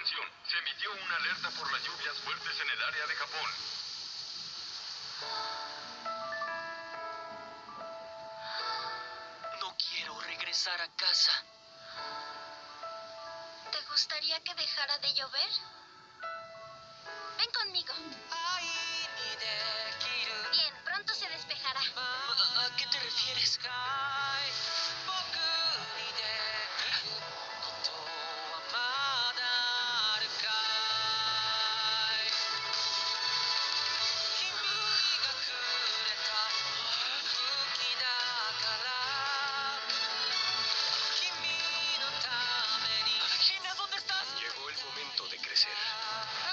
Atención, se emitió una alerta por las lluvias fuertes en el área de Japón. No quiero regresar a casa. ¿Te gustaría que dejara de llover? Ven conmigo. Bien, pronto se despejará. ¿A, a qué te refieres? です。